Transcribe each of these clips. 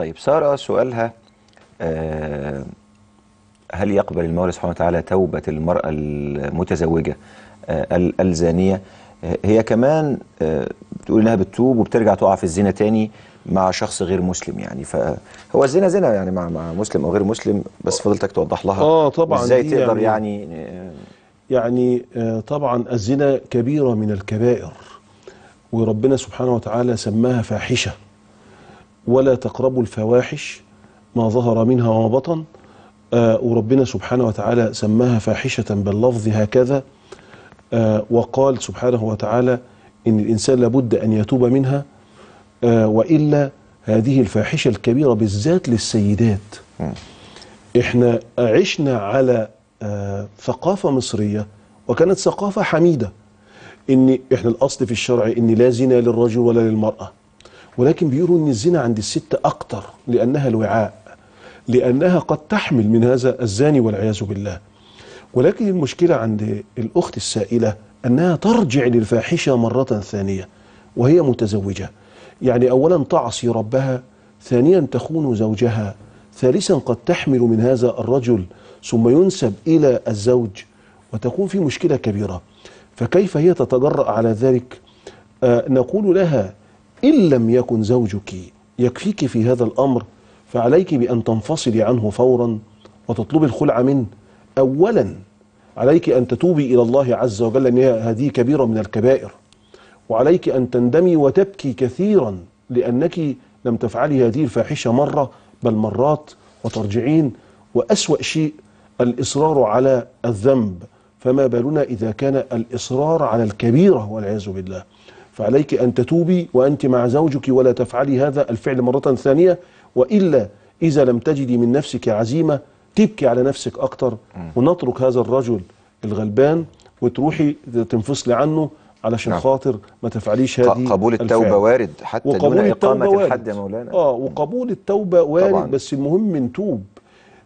طيب سارة سؤالها آه، هل يقبل المولى سبحانه وتعالى توبة المرأة المتزوجة آه، ال- الزانية؟ آه، هي كمان آه، بتقول إنها بتتوب وبترجع تقع في الزنا تاني مع شخص غير مسلم يعني فهو الزنا زنا يعني مع مع مسلم أو غير مسلم بس فضلتك توضح لها آه، طبعاً إزاي تقدر يعني- يعني, يعني آه، طبعا الزنا كبيرة من الكبائر وربنا سبحانه وتعالى سماها فاحشة. ولا تقربوا الفواحش ما ظهر منها وما بطن. آه، وربنا سبحانه وتعالى سماها فاحشة باللفظ هكذا. آه، وقال سبحانه وتعالى إن الإنسان لابد أن يتوب منها. آه، وإلا هذه الفاحشة الكبيرة بالذات للسيدات. إحنا عشنا على ثقافة مصرية وكانت ثقافة حميدة. ان إحنا الأصل في الشرع ان لا زنا للرجل ولا للمرأة. ولكن بيقولوا إن الزنا عند الست أكتر لأنها الوعاء لأنها قد تحمل من هذا الزاني والعياذ بالله. ولكن المشكلة عند الأخت السائلة أنها ترجع للفاحشة مرة ثانية وهي متزوجة. يعني اولا تعصي ربها ثانيا تخون زوجها ثالثا قد تحمل من هذا الرجل ثم ينسب إلى الزوج وتكون في مشكلة كبيرة. فكيف هي تتجرأ على ذلك؟ آه نقول لها إن لم يكن زوجك يكفيك في هذا الأمر فعليك بأن تنفصلي عنه فورا وتطلبي الخلع منه. أولا عليك أن تتوبي إلى الله عز وجل أن هذه كبيرة من الكبائر. وعليك أن تندمي وتبكي كثيرا لأنك لم تفعلي هذه الفاحشة مرة بل مرات وترجعين. وأسوأ شيء الإصرار على الذنب. فما بالنا إذا كان الإصرار على الكبيرة والعياذ بالله. فعليك أن تتوبي وأنت مع زوجك ولا تفعلي هذا الفعل مرة ثانية وإلا إذا لم تجدي من نفسك عزيمة تبكي على نفسك أكتر ونترك هذا الرجل الغلبان وتروحي تنفصلي عنه علشان نعم. خاطر ما تفعليش هذه قبول التوبة الفعل. وارد حتى دون إقامة الحد يا مولانا آه وقبول التوبة وارد طبعاً. بس المهم نتوب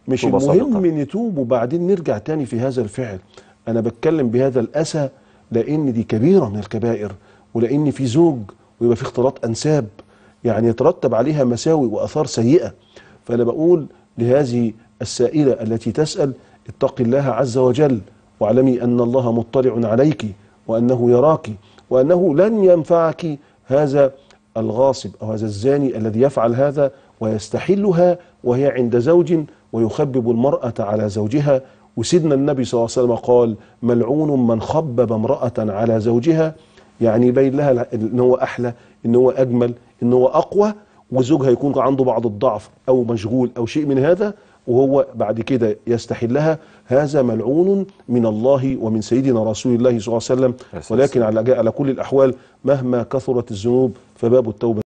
مش المهم. نتوب وبعدين نرجع تاني في هذا الفعل أنا بتكلم بهذا الأسى لأن دي كبيرة من الكبائر ولأن في زوج ويبقى في اختلاط أنساب يعني يترتب عليها مساوئ وآثار سيئة. فأنا بقول لهذه السائلة التي تسأل اتقي الله عز وجل واعلمي أن الله مطلع عليك وأنه يراك وأنه لن ينفعك. هذا الغاصب أو هذا الزاني الذي يفعل هذا ويستحلها وهي عند زوج ويخبب المرأة على زوجها. وسيدنا النبي صلى الله عليه وسلم قال ملعون من خبب امرأة على زوجها يعني يبين لها إن هو أحلى إن هو أجمل إن هو أقوى وزوجها يكون عنده بعض الضعف أو مشغول أو شيء من هذا وهو بعد كده يستحلها هذا ملعون من الله ومن سيدنا رسول الله صلى الله عليه وسلم ولكن على على كل الأحوال مهما كثرت الذنوب فباب التوبة